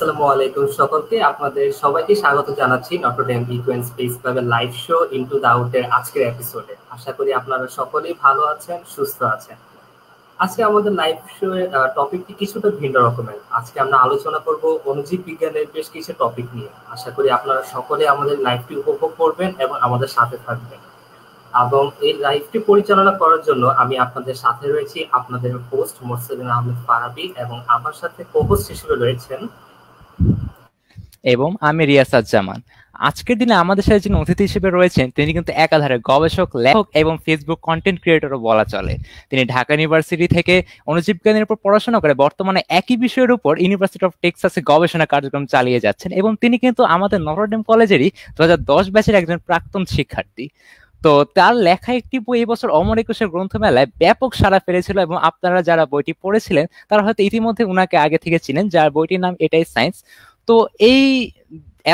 আসসালামু আলাইকুম সকলকে। আপনাদের সবাইকে স্বাগত জানাচ্ছি নটরডেম ইকুয়েন্ট স্পেস ক্লাবের লাইভ শো ইনটু দা আউটের আজকের এপিসোডে আশা করি আপনারা সকলেই ভালো আছেন, সুস্থ আছেন। আজকে আমাদের লাইভ শো এর টপিকটি কিছুটা ভিন্ন রকমের। আজকে আমরা আলোচনা করব অনুজীব বিজ্ঞানের বেশ কিছু টপিক নিয়ে। আশা করি আপনারা সকলে আমাদের লাইভটি উপভোগ করবেন এবং আমাদের সাথে থাকবেন। এবং এই লাইভটি পরিচালনা করার জন্য আমি আপনাদের সাথে রয়েছি আপনাদের হোস্ট মোরসেলিন আহমেদ ফারাবি এবং আমার সাথে কোহোস্ট হিসেবে রয়েছেন এবং আমি রিয়াসাদ জামান আজকের দিনে আমাদের সাথে যিনি অতিথি হিসেবে রয়েছেন, তিনি কিন্তু একাধারে গবেষক, লেখক এবং ফেসবুক কন্টেন্ট ক্রিয়েটরও বলা চলে। তিনি ঢাকা ইউনিভার্সিটি থেকে অনুজীবজ্ঞানের উপর পড়াশোনা করে বর্তমানে একই বিষয়ের উপর ইউনিভার্সিটি অফ টেক্সাসে গবেষণা কার্যক্রম চালিয়ে যাচ্ছেন এবং তিনি কিন্তু আমাদের নটরডেম কলেজেরই দু হাজার দশ ব্যাচের একজন প্রাক্তন শিক্ষার্থী। তো তার লেখা একটি বই এবছর বছর অমর একুশের গ্রন্থমেলায় ব্যাপক সাড়া ফেলেছিল এবং আপনারা যারা বইটি পড়েছিলেন, তারা হয়তো ইতিমধ্যে উনাকে আগে থেকে চিনেন, যার বইটির নাম এটাই সায়েন্স তো এই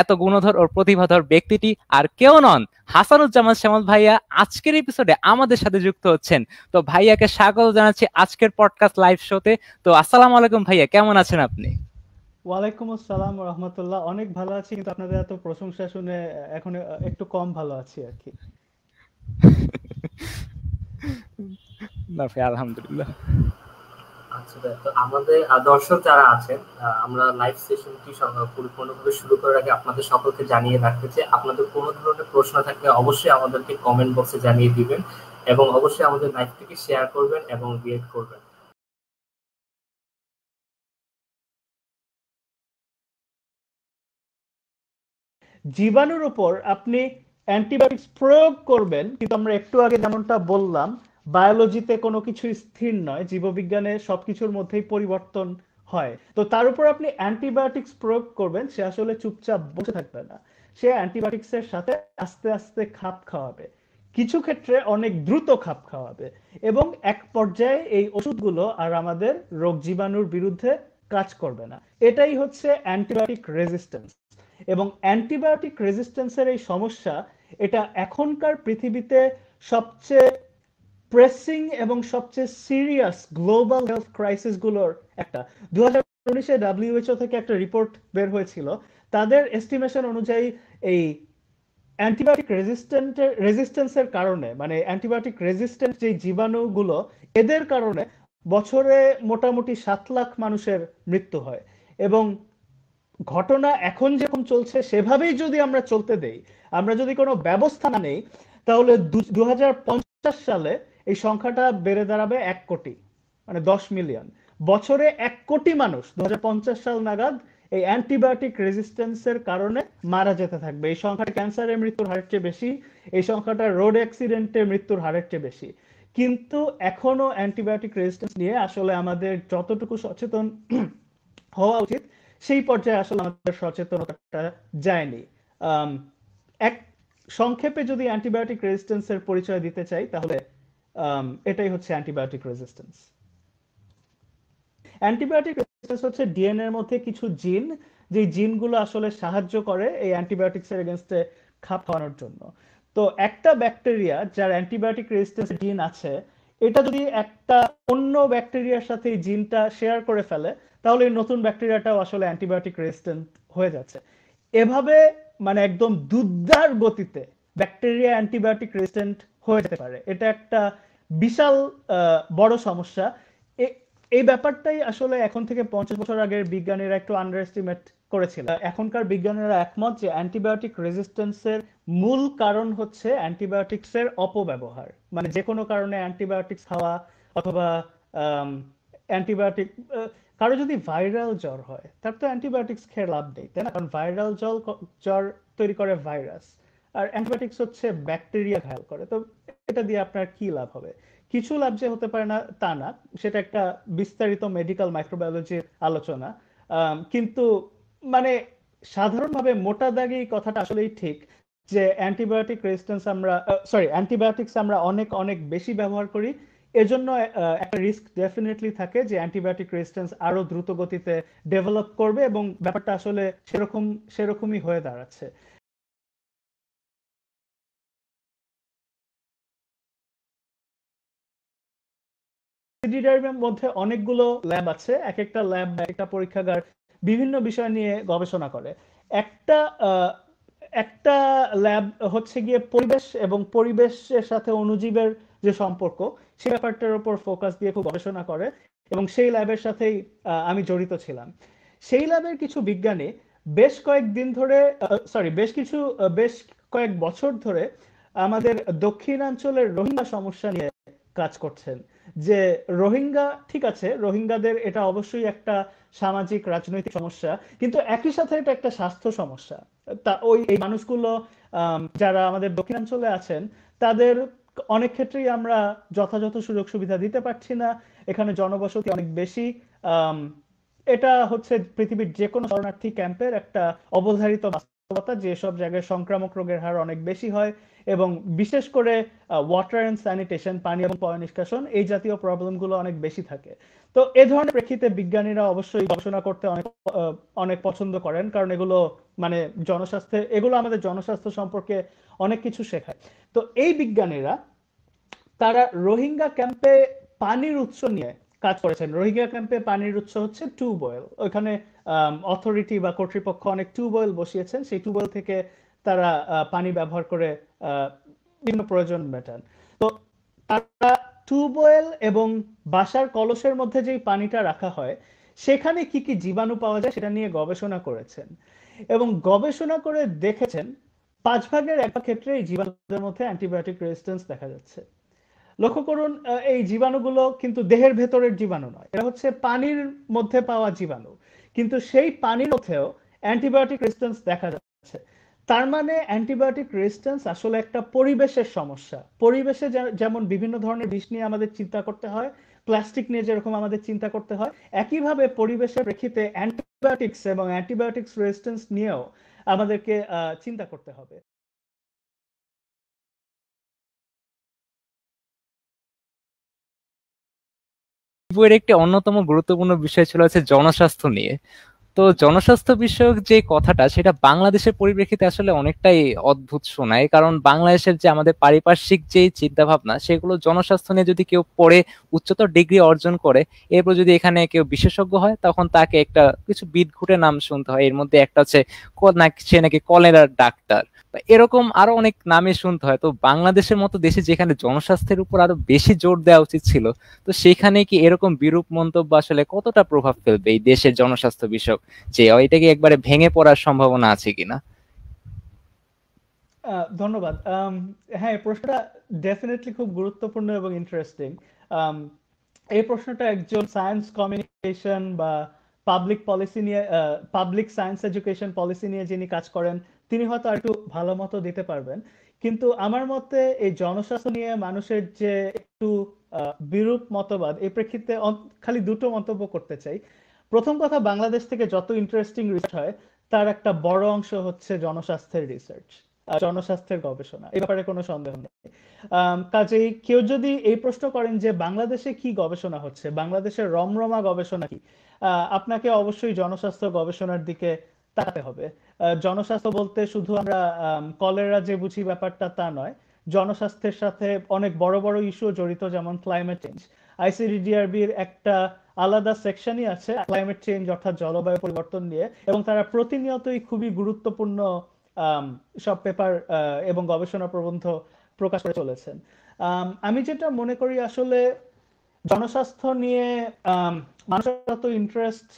এত গুণধর ও প্রতিভাধর ব্যক্তিটি আর কেউ নন হাসানুজ্জামান শ্যামল ভাইয়া আজকের এপিসোডে আমাদের সাথে যুক্ত হচ্ছেন। তো ভাইয়াকে স্বাগত জানাচ্ছি আজকের পডকাস্ট লাইভ শোতে তো আসসালাম আলাইকুম ভাইয়া কেমন আছেন আপনি? ওয়ালাইকুম আসসালাম রহমতুল্লাহ। অনেক ভালো আছি কিন্তু আপনাদের এত প্রশংসা শুনে এখন একটু কম ভালো আছি আর কি। না ভাই আলহামদুলিল্লাহ। আচ্ছা আমাদের দর্শক যারা আছেন আমরা লাইভ সেশনটি পরিপূর্ণভাবে শুরু করার আগে আপনাদের সকলকে জানিয়ে রাখতে চাই, আপনাদের কোনো ধরনের প্রশ্ন থাকলে অবশ্যই আমাদেরকে কমেন্ট বক্সে জানিয়ে দিবেন এবং অবশ্যই আমাদের লাইভটিকে শেয়ার করবেন এবং রিয়েক্ট করবেন। জীবাণুর উপর আপনি অ্যান্টিবায়োটিক্স প্রয়োগ করবেন, কিন্তু আমরা একটু আগে যেমনটা বললাম বায়োলজিতে কোনো কিছু স্থির নয়, জীববিজ্ঞানে সবকিছুর মধ্যেই পরিবর্তন হয়। তো তার উপর আপনি অ্যান্টিবায়োটিক্স প্রয়োগ করবেন, সে আসলে চুপচাপ বসে থাকবে না। সে অ্যান্টিবায়োটিক্স এর সাথে আস্তে আস্তে খাপ খাওয়াবে। কিছু ক্ষেত্রে অনেক দ্রুত খাপ খাওয়াবে এবং এক পর্যায়ে এই ওষুধগুলো আর আমাদের রোগ জীবাণুর বিরুদ্ধে কাজ করবে না। এটাই হচ্ছে অ্যান্টিবায়োটিক রেজিস্ট্যান্স এবং অ্যান্টিবায়োটিক রেজিস্ট্যান্সের এই সমস্যা, এটা এখনকার পৃথিবীতে সবচেয়ে প্রেসিং এবং সবচেয়ে সিরিয়াস গ্লোবাল হেলথ ক্রাইসিসগুলোর একটা। দু হাজার উনিশে থেকে একটা রিপোর্ট বের হয়েছিল। তাদের এস্টিমেশন অনুযায়ী এই অ্যান্টিবায়োটিক রেজিস্ট্যান্টের রেজিস্ট্যান্সের কারণে মানে অ্যান্টিবায়োটিক রেজিস্ট্যান্ট যে জীবাণুগুলো, এদের কারণে বছরে মোটামুটি সাত লাখ মানুষের মৃত্যু হয়। এবং ঘটনা এখন যেরকম চলছে, সেভাবেই যদি আমরা চলতে দেই, আমরা যদি কোনো ব্যবস্থা না নেই, তাহলে দু হাজার পঞ্চাশ সালে এই সংখ্যাটা বেড়ে দাঁড়াবে এক কোটি মানে দশ মিলিয়ন। বছরে এক কোটি মানুষ দু হাজার পঞ্চাশ সাল নাগাদ এই অ্যান্টিবায়োটিক রেজিস্ট্যান্সের কারণে মারা যেতে থাকবে। এই সংখ্যাটা ক্যান্সারের মৃত্যুর হারের চেয়ে বেশি, এই সংখ্যাটা রোড অ্যাক্সিডেন্টের মৃত্যুর হারের চেয়ে বেশি। কিন্তু এখনও অ্যান্টিবায়োটিক রেজিস্ট্যান্স নিয়ে আসলে আমাদের যতটুকু সচেতন হওয়া উচিত, সেই পর্যায়ে আসলে আমাদের সচেতনতাটা যায়নি। এক সংক্ষেপে যদি অ্যান্টিবায়োটিক রেজিস্ট্যান্সের পরিচয় দিতে চাই, তাহলে এটাই হচ্ছে অ্যান্টিবায়োটিক রেজিস্ট্যান্স অ্যান্টিবায়োটিক রেজিস্ট্যান্স হচ্ছে ডিএনএ এর মধ্যে কিছু জিন যে জিনগুলো আসলে সাহায্য করে এই অ্যান্টিবায়োটিক্স এর এগেনস্টে খাপ খাওয়ানোর জন্য। তো একটা ব্যাকটেরিয়া যার অ্যান্টিবায়োটিক রেজিস্ট্যান্স জিন আছে, এটা যদি একটা অন্য ব্যাকটেরিয়ার সাথে এই জিনটা শেয়ার করে ফেলে, তাহলে এই নতুন ব্যাকটেরিয়াটাও আসলে অ্যান্টিবায়োটিক রেজিস্ট্যান্ট হয়ে যাচ্ছে। এভাবে মানে একদম দুর্দার গতিতে ব্যাকটেরিয়া অ্যান্টিবায়োটিক রেজিস্ট্যান্ট হয়ে যেতে পারে। এটা একটা বিশাল বড় সমস্যা। এই ব্যাপারটাই আসলে এখন থেকে পঞ্চাশ বছর আগের বিজ্ঞানীরা একটু আন্ডার এস্টিমেট করেছিল এখনকার বিজ্ঞানীরা একমত যে অ্যান্টিবায়োটিক রেজিস্ট্যান্সের মূল কারণ হচ্ছে অ্যান্টিবায়োটিক্সের অপব্যবহার। মানে যে কোনো কারণে অ্যান্টিবায়োটিক্স খাওয়া অথবা অ্যান্টিবায়োটিক কারও যদি ভাইরাল জ্বর হয়, তার তো অ্যান্টিবায়োটিক্স খেয়ে লাভ নেই, তাই না? কারণ ভাইরাল জ্বর জ্বর তৈরি করে ভাইরাস আর অ্যান্টিবায়োটিক্স হচ্ছে ব্যাকটেরিয়া ঘায়াল করে। তো এটা দিয়ে আপনার কি লাভ হবে? কিছু লাভ যে হতে পারে না, তা না। সেটা একটা বিস্তারিত মেডিকেল মাইক্রোবায়োলজির আলোচনা। কিন্তু মানে সাধারণভাবে মোটা দাগে কথাটা আসলেই ঠিক যে অ্যান্টিবায়োটিক রেজিস্ট্যান্স আমরা সরি অ্যান্টিবায়োটিক্স আমরা অনেক অনেক বেশি ব্যবহার করি। এজন্য একটা রিস্ক ডেফিনেটলি থাকে যে অ্যান্টিবায়োটিক রেজিস্ট্যান্স আরও দ্রুত গতিতে ডেভেলপ করবে এবং ব্যাপারটা আসলে সেরকম, সেরকমই হয়ে দাঁড়াচ্ছে। মধ্যে অনেকগুলো ল্যাব আছে এক একটা ল্যাব বা একটা পরীক্ষাগার বিভিন্ন বিষয় নিয়ে গবেষণা করে। একটা একটা ল্যাব হচ্ছে গিয়ে পরিবেশ এবং পরিবেশের সাথে অনুজীবের যে সম্পর্ক, সে ব্যাপারটার উপর ফোকাস দিয়ে খুব গবেষণা করে এবং সেই ল্যাবের সাথেই আমি জড়িত ছিলাম। সেই ল্যাবের কিছু বিজ্ঞানী বেশ কয়েকদিন ধরে সরি বেশ কিছু বেশ কয়েক বছর ধরে আমাদের দক্ষিণাঞ্চলের রোহিঙ্গা সমস্যা নিয়ে কাজ করছেন। যে রোহিঙ্গা, ঠিক আছে, রোহিঙ্গাদের এটা অবশ্যই একটা সামাজিক রাজনৈতিক সমস্যা, কিন্তু একই সাথে এটা একটা স্বাস্থ্য সমস্যা। তা ওই এই মানুষগুলো যারা আমাদের দক্ষিণাঞ্চলে আছেন, তাদের অনেক ক্ষেত্রেই আমরা যথাযথ সুযোগ সুবিধা দিতে পারছি না, এখানে জনবসতি অনেক বেশি এটা হচ্ছে পৃথিবীর যে কোনো শরণার্থী ক্যাম্পের একটা অবধারিত বাস্তবতা যে সব জায়গায় সংক্রামক রোগের হার অনেক বেশি হয়, এবং বিশেষ করে ওয়াটার অ্যান্ড স্যানিটেশন পানি এবং পয় নিষ্কাশন, এই জাতীয় প্রবলেমগুলো অনেক বেশি থাকে। তো এ ধরনের প্রেক্ষিতে বিজ্ঞানীরা অবশ্যই গবেষণা করতে অনেক অনেক পছন্দ করেন, কারণ এগুলো মানে জনস্বাস্থ্যে, এগুলো আমাদের জনস্বাস্থ্য সম্পর্কে অনেক কিছু শেখায়। তো এই বিজ্ঞানীরা, তারা রোহিঙ্গা ক্যাম্পে পানির উৎস নিয়ে কাজ করেছেন। রোহিঙ্গা ক্যাম্পে পানির উৎস হচ্ছে টিউবওয়েল ওখানে অথরিটি বা কর্তৃপক্ষ অনেক টিউবওয়েল বসিয়েছেন। সেই টিউবওয়েল থেকে তারা পানি ব্যবহার করে বিভিন্ন প্রয়োজন মেটান। তো তারা টিউবওয়েল এবং বাসার কলসের মধ্যে যেই পানিটা রাখা হয়, সেখানে কি কি জীবাণু পাওয়া যায় সেটা নিয়ে গবেষণা করেছেন। এবং গবেষণা করে দেখেছেন, পাঁচ ভাগের এক ক্ষেত্রে এই জীবাণুদের মধ্যে অ্যান্টিবায়োটিক রেজিস্ট্যান্স দেখা যাচ্ছে। লক্ষ্য করুন এই জীবাণুগুলো কিন্তু দেহের ভেতরের জীবাণু নয় এটা হচ্ছে পানির মধ্যে পাওয়া জীবাণু। কিন্তু সেই পানির মধ্যেও অ্যান্টিবায়োটিক রেজিস্ট্যান্স দেখা যাচ্ছে। তার মানে অ্যান্টিবায়োটিক রেজিস্ট্যান্স আসলে একটা পরিবেশের সমস্যা। পরিবেশে যেমন বিভিন্ন ধরনের বিষ নিয়ে আমাদের চিন্তা করতে হয়, প্লাস্টিক নিয়ে যেরকম আমাদের চিন্তা করতে হয়, একইভাবে পরিবেশের প্রেক্ষিতে অ্যান্টিবায়োটিক্স এবং অ্যান্টিবায়োটিক্স রেজিস্ট্যান্স নিয়েও আমাদেরকে চিন্তা করতে হবে। বইয়ের একটি অন্যতম গুরুত্বপূর্ণ বিষয় ছিল হচ্ছে জনস্বাস্থ্য নিয়ে। তো জনস্বাস্থ্য বিষয়ক যে কথাটা, সেটা বাংলাদেশের পরিপ্রেক্ষিতে আসলে অনেকটাই অদ্ভুত শোনায়। কারণ বাংলাদেশের যে আমাদের পারিপার্শ্বিক যে চিন্তা ভাবনা সেগুলো জনস্বাস্থ্য নিয়ে যদি কেউ পড়ে উচ্চতর ডিগ্রি অর্জন করে, এরপর যদি এখানে কেউ বিশেষজ্ঞ হয়, তখন তাকে একটা কিছু বিদ ঘুটে নাম শুনতে হয়। এর মধ্যে একটা হচ্ছে সে নাকি কলেরার ডাক্তার। এরকম আরও অনেক নামে শুনতে হয়। তো বাংলাদেশের মতো দেশে যেখানে জনস্বাস্থ্যের উপর আরও বেশি জোর দেওয়া উচিত ছিল, তো সেখানে কি এরকম বিরূপ মন্তব্য আসলে কতটা প্রভাব ফেলবে এই দেশের জনস্বাস্থ্য বিষয়ক? যে এটা কি একবারে ভেঙে পড়ার সম্ভাবনা আছে কিনা? ধন্যবাদ। হ্যাঁ প্রশ্নটা ডেফিনেটলি খুব গুরুত্বপূর্ণ এবং ইন্টারেস্টিং এই প্রশ্নটা একজন সায়েন্স কমিউনিকেশন বা পাবলিক পলিসি নিয়ে পাবলিক সায়েন্স এডুকেশন পলিসি নিয়ে যিনি কাজ করেন, তিনি হয়তো একটু ভালো মতো দিতে পারবেন। কিন্তু আমার মতে এই জনস্বাস্থ্য নিয়ে মানুষের যে একটু বিরূপ মতবাদ, এই প্রেক্ষিতে খালি দুটো মন্তব্য করতে চাই। প্রথম কথা, বাংলাদেশ থেকে যত ইন্টারেস্টিং রিসার্চ হয়, তার একটা বড় অংশ হচ্ছে জনস্বাস্থ্যের রিসার্চ জনস্বাস্থ্যের গবেষণা। এ ব্যাপারে কোনো সন্দেহ নেই। কাজেই কেউ যদি এই প্রশ্ন করেন যে বাংলাদেশে কি গবেষণা হচ্ছে, বাংলাদেশের রমরমা গবেষণা কি আপনাকে অবশ্যই জনস্বাস্থ্য গবেষণার দিকে তাকাতে হবে। জনস্বাস্থ্য বলতে শুধু আমরা কলেরা যে বুঝি ব্যাপারটা তা নয়, জনস্বাস্থ্যের সাথে অনেক বড় বড় ইস্যু জড়িত, যেমন ক্লাইমেট চেঞ্জ আইসিডিডিআরবির একটা আলাদা সেকশনই আছে ক্লাইমেট চেঞ্জ অর্থাৎ জলবায়ু পরিবর্তন নিয়ে, এবং তারা প্রতিনিয়তই খুবই গুরুত্বপূর্ণ সব পেপার এবং গবেষণা প্রবন্ধ প্রকাশ করে চলেছেন। আমি যেটা মনে করি আসলে জনস্বাস্থ্য নিয়ে মানুষের এত ইন্টারেস্ট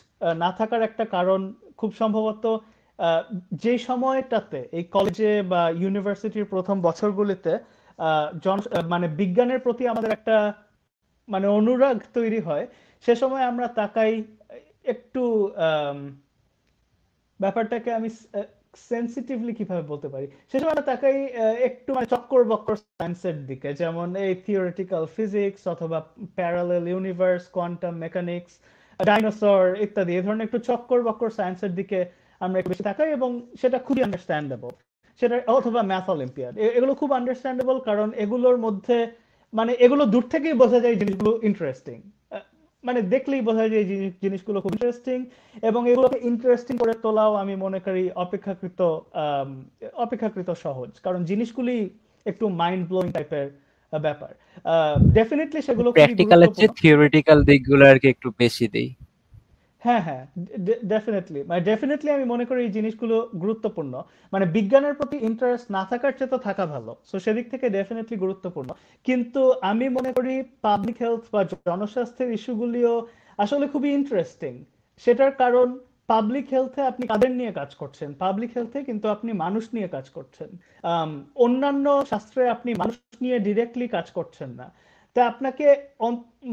না থাকার একটা কারণ খুব সম্ভবত যে সময়টাতে এই কলেজে বা ইউনিভার্সিটির প্রথম বছরগুলিতে জন মানে বিজ্ঞানের প্রতি আমাদের একটা মানে অনুরাগ তৈরি হয়, সে সময় আমরা তাকাই, একটু ব্যাপারটাকে আমি সেন্সিটিভলি কীভাবে বলতে পারি? সে সময় তাকাই একটু মানে চক্কর বক্কর সায়েন্সের দিকে। যেমন এই থিওরিটিক্যাল ফিজিক্স অথবা parallel universe quantum mechanics dinosaur ইত্যাদি, এই ধরনের একটু চক্কর বক্কর সায়েন্সের দিকে আমরা একটু বেশি তাকাই এবং সেটা খুবই আন্ডারস্ট্যান্ডেবল সেটা অথবা ম্যাথ অলিম্পিয়াড এগুলো খুব আন্ডারস্ট্যান্ডেবল কারণ এগুলোর মধ্যে মানে এগুলো দূর থেকেই বোঝা যায় জিনিসগুলো ইন্টারেস্টিং মানে দেখলেই বোঝা যায় যে জিনিসগুলো খুব ইন্টারেস্টিং এবং এগুলোকে ইন্টারেস্টিং করে তোলাও আমি মনে করি অপেক্ষাকৃত অপেক্ষাকৃত সহজ। কারণ জিনিসগুলি একটু মাইন্ড ব্লোয়িং টাইপের ব্যাপার। ডেফিনেটলি সেগুলো প্র্যাকটিক্যাল হচ্ছে থিওরিটিক্যাল দিকগুলো আর কি একটু বেশি দেই। হ্যাঁ হ্যাঁ ডেফিনেটলি মানে ডেফিনেটলি আমি মনে করি এই জিনিসগুলো গুরুত্বপূর্ণ। মানে বিজ্ঞানের প্রতি ইন্টারেস্ট না থাকার চেয়ে তো থাকা ভালো। সো সেদিক থেকে ডেফিনেটলি গুরুত্বপূর্ণ। কিন্তু আমি মনে করি পাবলিক হেলথ বা জনস্বাস্থ্যের ইস্যুগুলিও আসলে খুবই ইন্টারেস্টিং সেটার কারণ পাবলিক হেলথে আপনি কাদের নিয়ে কাজ করছেন? পাবলিক হেলথে কিন্তু আপনি মানুষ নিয়ে কাজ করছেন। অন্যান্য শাস্ত্রে আপনি মানুষ নিয়ে ডিরেক্টলি কাজ করছেন না। তা আপনাকে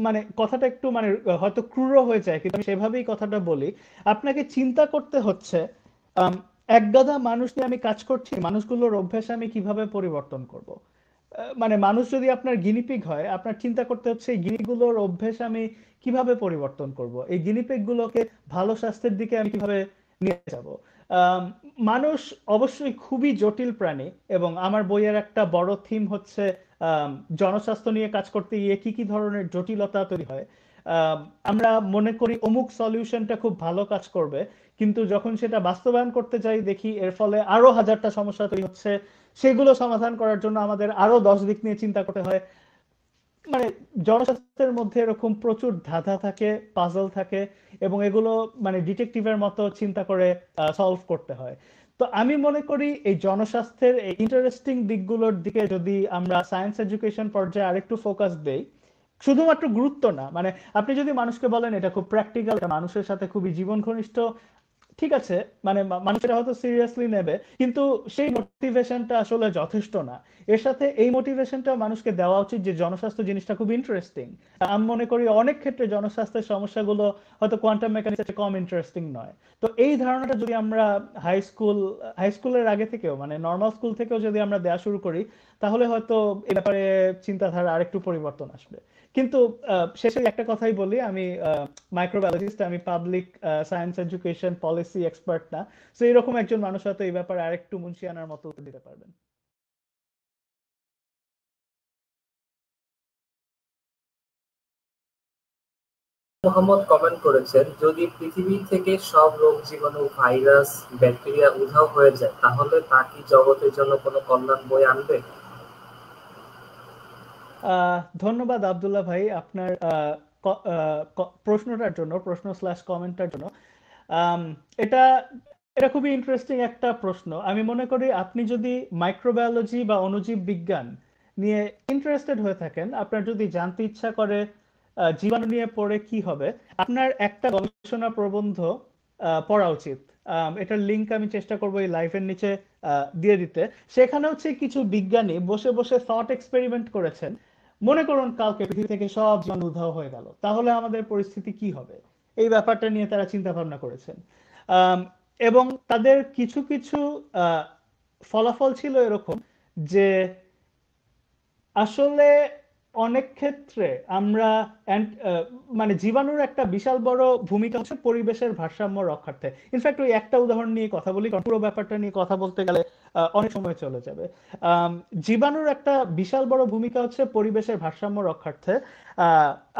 মানে কথাটা একটু মানে হয়তো ক্রুর হয়ে যায়, কিন্তু আমি সেভাবেই কথাটা বলি। আপনাকে চিন্তা করতে হচ্ছে এক গাদা মানুষ নিয়ে আমি কাজ করছি, মানুষগুলোর অভ্যাস আমি কীভাবে পরিবর্তন করব? মানে মানুষ যদি আপনার গিনিপিক হয়, আপনার চিন্তা করতে হচ্ছে, এই গিনিগুলোর অভ্যেস আমি কীভাবে পরিবর্তন করব? এই গিনিপিক গুলোকে ভালো স্বাস্থ্যের দিকে আমি কীভাবে নিয়ে যাব? মানুষ অবশ্যই খুবই জটিল প্রাণী এবং আমার বইয়ের একটা বড় থিম হচ্ছে জনস্বাস্থ্য নিয়ে কাজ করতে গিয়ে কি কি ধরনের জটিলতা তৈরি হয়? আমরা মনে করি অমুক সলিউশনটা খুব ভালো কাজ করবে, কিন্তু যখন সেটা বাস্তবায়ন করতে যাই দেখি এর ফলে আরও হাজারটা সমস্যা তৈরি হচ্ছে। সেগুলো সমাধান করার জন্য আমাদের আরও দশ দিক নিয়ে চিন্তা করতে হয়। মানে জনস্বাস্থ্যের মধ্যে এরকম প্রচুর ধাঁধা থাকে পাজল থাকে, এবং এগুলো মানে ডিটেকটিভের মতো চিন্তা করে সলভ করতে হয়। তো আমি মনে করি এই জনস্বাস্থ্যের এই ইন্টারেস্টিং দিকগুলোর দিকে যদি আমরা সায়েন্স এডুকেশন পর্যায়ে আরেকটু ফোকাস দেই, শুধুমাত্র গুরুত্ব না মানে আপনি যদি মানুষকে বলেন এটা খুব প্র্যাকটিক্যাল এটা মানুষের সাথে খুবই জীবন ঘনিষ্ঠ ঠিক আছে মানে মানুষেরা হয়তো সিরিয়াসলি নেবে, কিন্তু সেই মোটিভেশনটা আসলে যথেষ্ট না। এর সাথে এই মোটিভেশনটা মানুষকে দেওয়া উচিত যে জনস্বাস্থ্য জিনিসটা খুব ইন্টারেস্টিং আমি মনে করি অনেক ক্ষেত্রে জনস্বাস্থ্যের সমস্যাগুলো হয়তো কোয়ান্টাম মেকানিক্স কম ইন্টারেস্টিং নয়। তো এই ধারণাটা যদি আমরা হাই স্কুল হাই স্কুলের আগে থেকেও মানে নর্মাল স্কুল থেকেও যদি আমরা দেওয়া শুরু করি, তাহলে হয়তো এ ব্যাপারে চিন্তাধারা আরেকটু পরিবর্তন আসবে। কিন্তু শেষে একটা কথাই বলি, আমি মাইক্রোবায়োলজিস্ট আমি public science education policy expert না। তো এরকম একজন মানুষ হয়তো এই ব্যাপারে আরেকটু মুন্সিয়ানার মতো উত্তর দিতে পারবেন। মোহাম্মদ কমেন্ট করেছেন, যদি পৃথিবী থেকে সব রোগ জীবাণু, ভাইরাস, ব্যাকটেরিয়া উধাও হয়ে যায়, তাহলে তা কি জগতের জন্য কোনো কল্যাণ বই আনবে? ধন্যবাদ আবদুল্লাহ ভাই আপনার প্রশ্নটার জন্য, প্রশ্ন স্ল্যাশ কমেন্টটার জন্য। এটা এটা খুবই ইন্টারেস্টিং একটা প্রশ্ন। আমি মনে করি আপনি যদি মাইক্রোবায়োলজি বা অণুজীব বিজ্ঞান নিয়ে ইন্টারেস্টেড হয়ে থাকেন, আপনার যদি জানতে ইচ্ছা করে জীবাণু নিয়ে পড়ে কি হবে, আপনার একটা গবেষণা প্রবন্ধ পড়া উচিত। এটার লিঙ্ক আমি চেষ্টা করব এই লাইভের নিচে দিয়ে দিতে। সেখানে হচ্ছে কিছু বিজ্ঞানী বসে বসে থট এক্সপেরিমেন্ট করেছেন। মনে করুন কালকে পৃথিবী থেকে সব জীবন উধাও হয়ে গেল, তাহলে আমাদের পরিস্থিতি কি হবে? এই ব্যাপারটা নিয়ে তারা চিন্তা ভাবনা করেছেন এবং তাদের কিছু কিছু ফলাফল ছিল এরকম যে আসলে অনেক ক্ষেত্রে আমরা মানে জীবাণুর একটা বিশাল বড় ভূমিকা হচ্ছে পরিবেশের ভারসাম্য রক্ষার্থে। ইনফ্যাক্ট ওই একটা উদাহরণ নিয়ে কথা বলি পুরো ব্যাপারটা নিয়ে কথা বলতে গেলে অনেক সময় চলে যাবে। জীবাণুর একটা বিশাল বড় ভূমিকা হচ্ছে পরিবেশের ভারসাম্য রক্ষার্থে।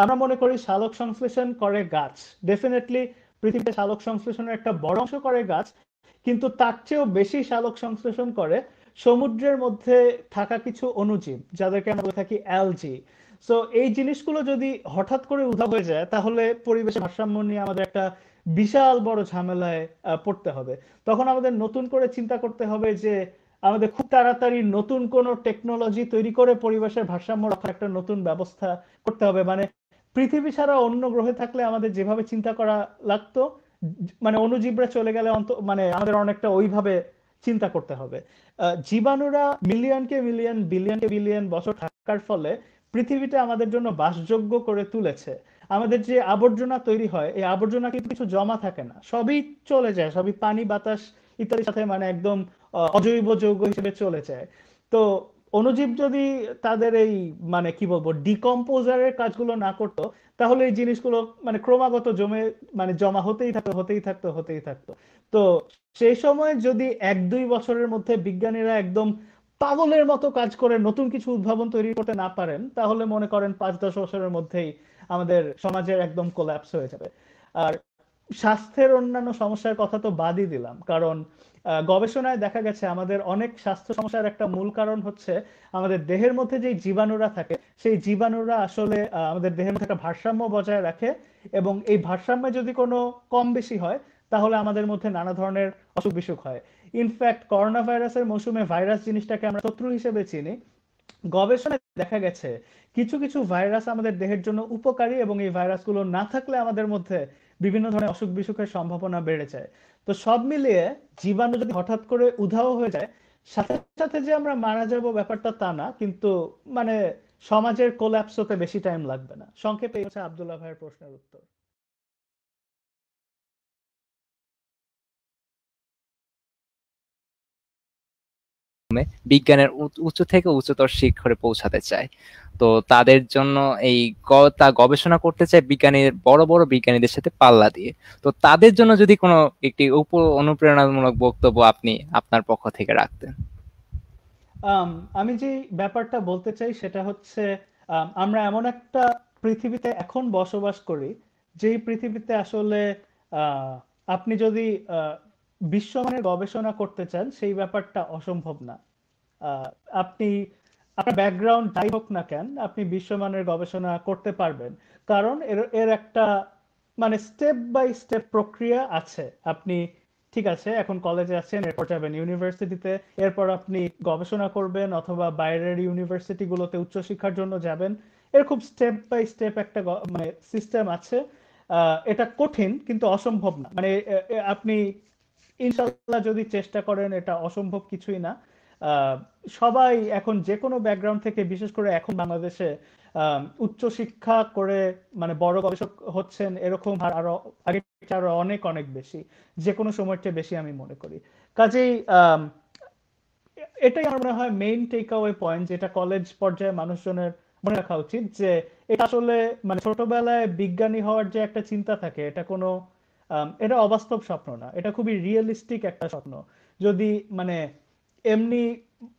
আমরা মনে করি সালোক সংশ্লেষণ করে গাছ। ডেফিনেটলি পৃথিবীতে সালোক সংশ্লেষণের একটা বড় অংশ করে গাছ, কিন্তু তার চেয়েও বেশি সালোক সংশ্লেষণ করে সমুদ্রের মধ্যে থাকা কিছু অনুজীব যাদেরকে আমরা বলে থাকি অ্যালজি সো এই জিনিসগুলো যদি হঠাৎ করে উধাও হয়ে যায়, তাহলে পরিবেশের ভারসাম্য নিয়ে আমাদের একটা বিশাল বড় ঝামেলায় পড়তে হবে। তখন আমাদের নতুন করে চিন্তা করতে হবে যে, আমাদের খুব তাড়াতাড়ি নতুন কোনো টেকনোলজি তৈরি করে পরিবেশের ভারসাম্য রাখার একটা নতুন ব্যবস্থা করতে হবে। মানে পৃথিবী ছাড়া অন্য গ্রহে থাকলে আমাদের যেভাবে চিন্তা করা লাগতো মানে অনুজীবরা চলে গেলে অন্ত মানে আমাদের অনেকটা ওইভাবে চিন্তা করতে হবে। জীবাণুরা মিলিয়নকে মিলিয়ন বিলিয়নকে বিলিয়ন বছর থাকার ফলে পৃথিবীটা আমাদের জন্য বাসযোগ্য করে তুলেছে। আমাদের যে আবর্জনা তৈরি হয়, এই আবর্জনা কিন্তু কিছু জমা থাকে না। সবই চলে যায়, সবই পানি, বাতাস ইত্যাদির সাথে মানে একদম অজৈব যৌগ হিসেবে চলে যায়। তো অনুজীব যদি তাদের এই মানে কি বলব ডিকম্পোজারের কাজগুলো না করতো, তাহলে এই জিনিসগুলো মানে ক্রমাগত জমে মানে জমা হতেই থাকতো হতেই থাকতো হতেই থাকতো। তো সেই সময় যদি এক দুই বছরের মধ্যে বিজ্ঞানীরা একদম পাগলের মতো কাজ করে নতুন কিছু উদ্ভাবন তৈরি করতে না পারেন, তাহলে মনে করেন পাঁচ দশ বছরের মধ্যেই আমাদের সমাজের একদম কোল্যাপস হয়ে যাবে। আর স্বাস্থ্যের অন্যান্য সমস্যার কথা তো বাদই দিলাম। কারণ গবেষণায় দেখা গেছে আমাদের অনেক স্বাস্থ্য সমস্যার একটা মূল কারণ হচ্ছে আমাদের দেহের মধ্যে যে জীবাণুরা থাকে, সেই জীবাণুরা আসলে আমাদের দেহের মধ্যে একটা ভারসাম্য বজায় রাখে এবং এই ভারসাম্যে যদি কোনো কম বেশি হয়, তাহলে আমাদের মধ্যে নানা ধরনের অসুখ বিসুখ হয়। ইনফ্যাক্ট করোনা ভাইরাসের মৌসুমে ভাইরাস জিনিসটাকে আমরা শত্রু হিসেবে চিনি। গবেষণায় দেখা গেছে, কিছু কিছু ভাইরাস আমাদের দেহের জন্য উপকারী এবং এই ভাইরাসগুলো না থাকলে আমাদের মধ্যে বিভিন্ন ধরনের অসুখ বিসুখের সম্ভাবনা বেড়ে যায়। তো সব মিলিয়ে জীবাণু যদি হঠাৎ করে উধাও হয়ে যায়, সাথে সাথে যে আমরা মারা যাব ব্যাপারটা তা না, কিন্তু মানে সমাজের কোল্যাপস হতে বেশি টাইম লাগবে না। সংক্ষেপে হচ্ছে আবদুল্লাহ ভাইয়ের প্রশ্নের উত্তর। বিজ্ঞানের উচ্চ থেকে উচ্চতর শিখরে পৌঁছাতে চায়। তো তাদের জন্য এই তা গবেষণা করতে চায় বিজ্ঞানীর বড় বড় বিজ্ঞানীদের সাথে পাল্লা দিয়ে। তো তাদের জন্য যদি কোনো একটি উপ, অনুপ্রেরণামূলক বক্তব্য আপনি আপনার পক্ষ থেকে রাখতেন। আমি যে ব্যাপারটা বলতে চাই সেটা হচ্ছে আমরা এমন একটা পৃথিবীতে এখন বসবাস করি, যেই পৃথিবীতে আসলে আপনি যদি বিশ্বমানের গবেষণা করতে চান, সেই ব্যাপারটা অসম্ভব না। আপনি, আপনার ব্যাকগ্রাউন্ড যাই হোক না কেন, আপনি বিশ্বমানের গবেষণা করতে পারবেন। কারণ এর এর একটা মানে স্টেপ বাই স্টেপ প্রক্রিয়া আছে। আপনি, ঠিক আছে, এখন কলেজে আছেন, এরপর যাবেন ইউনিভার্সিটিতে এরপর আপনি গবেষণা করবেন অথবা বাইরের ইউনিভার্সিটিগুলোতে উচ্চশিক্ষার জন্য যাবেন। এর খুব স্টেপ বাই স্টেপ একটা মানে সিস্টেম আছে। এটা কঠিন, কিন্তু অসম্ভব না। মানে আপনি ইনশাল্লাহ যদি চেষ্টা করেন, এটা অসম্ভব কিছুই না। সবাই এখন যে কোনো ব্যাকগ্রাউন্ড থেকে, বিশেষ করে এখন বাংলাদেশে উচ্চ শিক্ষা করে মানে বড় গবেষক হচ্ছেন, এরকম আরও আগে আরও অনেক অনেক বেশি। যে কোনো সময়ের চেয়ে বেশি আমি মনে করি। কাজেই এটাই আমার মনে হয় মেইন টেক আওয়ে পয়েন্ট যেটা কলেজ পর্যায়ে মানুষজনের মনে রাখা উচিত যে, এটা আসলে মানে ছোটবেলায় বিজ্ঞানী হওয়ার যে একটা চিন্তা থাকে, এটা কোনো এটা অবাস্তব স্বপ্ন না। এটা খুবই রিয়েলিস্টিক একটা স্বপ্ন। যদি মানে এমনি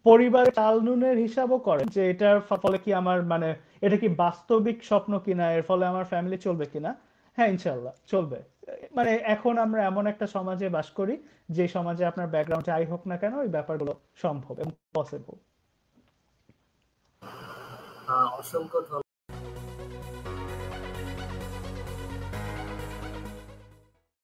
পরিবারের চাল নুনের হিসাবও করে যে এটার ফলে কি আমার মানে এটা কি বাস্তবিক স্বপ্ন কিনা, এর ফলে আমার ফ্যামিলি চলবে কিনা? হ্যাঁ ইনশাল্লাহ চলবে। মানে এখন আমরা এমন একটা সমাজে বাস করি, যে সমাজে আপনার ব্যাকগ্রাউন্ড যাই হোক না কেন ওই ব্যাপারগুলো সম্ভব এবং পসিবল অসংখ্য